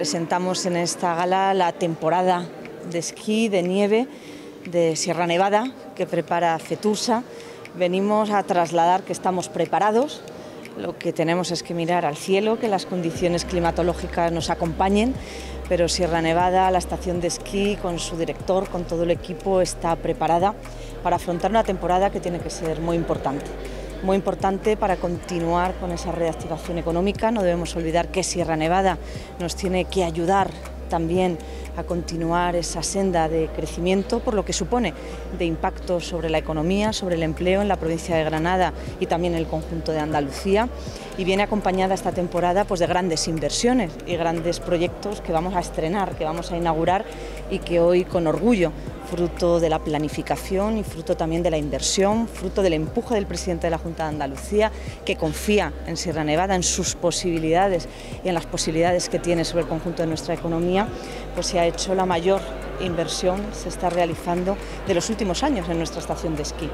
presentamos en esta gala la temporada de esquí de nieve de Sierra Nevada que prepara Fetusa. Venimos a trasladar que estamos preparados, lo que tenemos es que mirar al cielo, que las condiciones climatológicas nos acompañen, pero Sierra Nevada, la estación de esquí, con su director, con todo el equipo, está preparada para afrontar una temporada que tiene que ser muy importante. Muy importante para continuar con esa reactivación económica. No debemos olvidar que Sierra Nevada nos tiene que ayudar también a continuar esa senda de crecimiento, por lo que supone de impacto sobre la economía, sobre el empleo en la provincia de Granada y también en el conjunto de Andalucía. Y viene acompañada esta temporada pues, de grandes inversiones y grandes proyectos que vamos a estrenar, que vamos a inaugurar y que hoy con orgullo fruto de la planificación y fruto también de la inversión, fruto del empuje del presidente de la Junta de Andalucía, que confía en Sierra Nevada, en sus posibilidades y en las posibilidades que tiene sobre el conjunto de nuestra economía, pues se ha hecho la mayor inversión, se está realizando de los últimos años en nuestra estación de esquí.